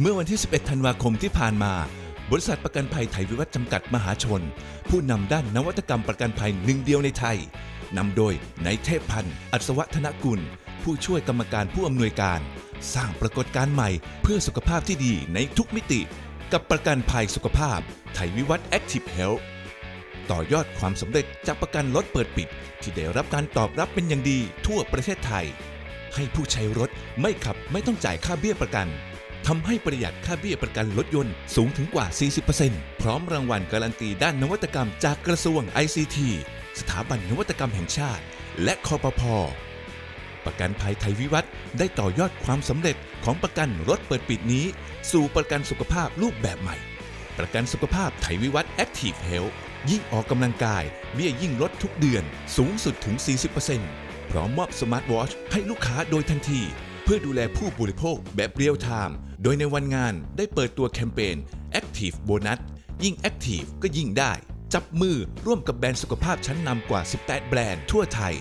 เมื่อวันที่ 11 ธันวาคมที่ผ่านมา บริษัทประกันภัยไทยวิวัฒน์จำกัดมหาชน ผู้นำด้านนวัตกรรมประกันภัยหนึ่งเดียวในไทยนำโดยนายเทพพันธ์ อัศวธนกุล ผู้ช่วยกรรมการผู้อำนวยการ สร้างปรากฏการณ์ใหม่เพื่อสุขภาพที่ดีในทุกมิติ กับประกันภัยสุขภาพ ไทยวิวัฒน์ Active Health ต่อยอดความสำเร็จจากประกันรถเปิดปิด ที่ได้รับการตอบรับเป็นอย่างดีทั่วประเทศไทย ให้ผู้ใช้รถไม่ขับไม่ต้องจ่ายค่าเบี้ยประกัน ทำให้ประหยัดค่าเบี้ยประกันรถยนต์สูงถึงกว่า 40%พร้อมรางวัลการันตีด้านนวัตกรรมจากกระทรวง ICT สถาบันนวัตกรรมแห่งชาติ และคอปพประกันภัยไทยวิวัฒน์ได้ต่อยอดความสำเร็จของประกันรถเปิดปิดนี้ สู่ประกันสุขภาพรูปแบบใหม่ ประกันสุขภาพไทยวิวัฒน์ Active Health ยิ่งออกกำลังกายเบี้ยยิ่งลดทุกเดือนสูงสุดถึง 40%พร้อมมอบสมาร์ทวอชให้ลูกค้าโดยทันที เพื่อดูแลผู้บริโภคแบบ real-time โดยในวันงานได้เปิดตัวแคมเปญ Active Bonus ยิ่ง Active ก็ยิ่งได้ จับมือร่วมกับแบรนด์สุขภาพชั้นนำกว่า 18 แบรนด์ทั่วไทย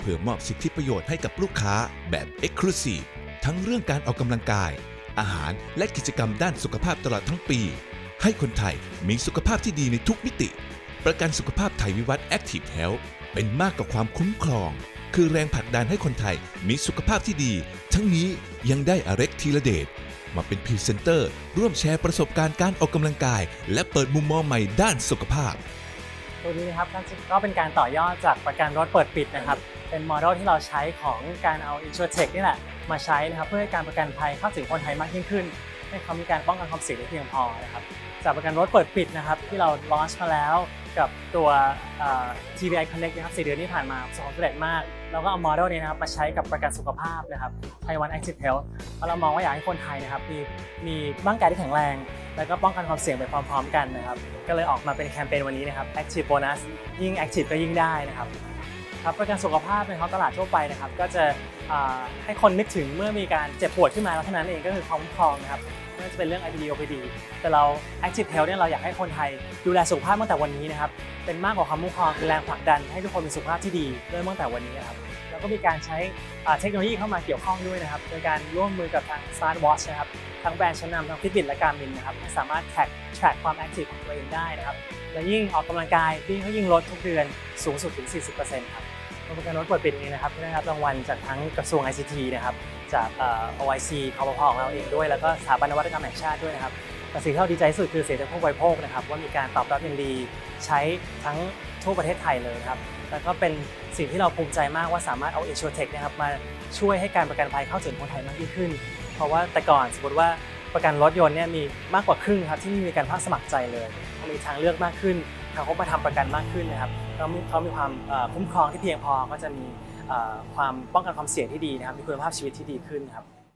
เพื่อมอบสิทธิประโยชน์ให้กับลูกค้าแบบ Exclusive ทั้งเรื่องการออกกำลังกาย อาหารและกิจกรรมด้านสุขภาพตลอดทั้งปี ให้คนไทยมีสุขภาพที่ดีในทุกมิติ ประกันสุขภาพไทยวิวัฒน์ Active Health เป็นมากกว่าความคุ้มครอง คือแรงผลักดันให้คนไทยมีสุขภาพที่ดี ทั้งนี้ยังได้อเล็กธีรเดชมาเป็นพรีเซนเตอร์ ร่วมแชร์ประสบการณ์การออกกำลังกาย และเปิดมุมมองใหม่ด้านสุขภาพ ตัวนี้นะครับก็เป็นการต่อยอดจากประกันรถเปิดปิดนะครับ เป็นโมเดลที่เราใช้ของการเอา i n s u r t e c h นี่แหละมาใช้นะครับเพื่อให้การประกันภัยเข้าถึงคนไทยมากยิ่งขึ้น ให้เขามีการป้องกันความเสี่ยงได้เพียงพอนะครับ จากประกันรถเปิดปิดนะครับที่เราลอนช์มาแล้วกับตัว TVI Connect นะครับ4เดือนที่ผ่านมาประสบความสำเร็จมาก เราก็เอาโมเดลนี้นะครับมาใช้กับประกันสุขภาพนะครับ Taiwan Active Health เพราะเรามองว่าอยากให้คนไทยนะครับมีมีร่างกายที่แข็งแรง แล้วก็ป้องกันความเสี่ยงไปพร้อม ๆ กันนะครับก็เลยออกมาเป็นแคมเปญวันนี้นะครับ Active Bonus ยิ่ง Active ก็ยิ่งได้นะครับ ครับประกันสุขภาพในท้องตลาดทั่วไปนะครับก็จะให้คนนึกถึงเมื่อมีการเจ็บปวดขึ้นมาแล้วเท่านั้นเองก็คือความคุ้มครองนะครับไม่ว่าจะเป็นเรื่อง IPD OPD แต่เรา Active Health เนี่ยเราอยากให้คนไทยดูแลสุขภาพตั้งแต่วันนี้นะครับเป็นมากกว่าความคุ้มครองเป็นแรงผลักดันให้ทุกคนมีสุขภาพที่ดีเริ่มตั้งแต่วันนี้นะครับแล้วก็มีการใช้เทคโนโลยีเข้ามาเกี่ยวข้องด้วยนะครับโดยการร่วมมือกับทาง Smart Watch นะครับทั้งแบรนด์ชั้นนำทั้ง Fitbit และ Garmin นะครับสามารถแท็ก track ความ active ของตัวเองได้นะครับและยิ่งออกกำลังกายยิ่งก็ยิ่งลดทุกเดือนสูงสุดถึง 40%ครับ ประกันรถเปิดปิดนี้นะครับได้รับรางวัลจากทั้งกระทรวง ICT นะครับจาก OIC คอปพของเราเองด้วย แล้วก็สถาบันนวัตกรรมแห่งชาติด้วยนะครับแต่สิ่งที่เราดีใจสุดคือเสียงจากผู้บริโภคนะครับว่ามีการตอบรับอย่างดีใช้ทั้งทั่วประเทศไทยเลยครับแล้วก็เป็นสิ่งที่เราภูมิใจมากว่าสามารถเอา i n s u r t e c h นะครับมาช่วยให้การประกันภัยเข้าถึงคนไทยมากยิ่งขึ้น เพราะว่าแต่ก่อนสมมติว่าประกันรถยนต์เนี่ยมีมากกว่าครึ่งครับที่มีการภาคสมัครใจเลยมีทางเลือกมากขึ้น เขามาทำประกันมากขึ้นนะครับเขามีเขามีความคุ้มครองที่เพียงพอก็จะมีความป้องกันความเสี่ยงที่ดีนะครับมีคุณภาพชีวิตที่ดีขึ้นครับ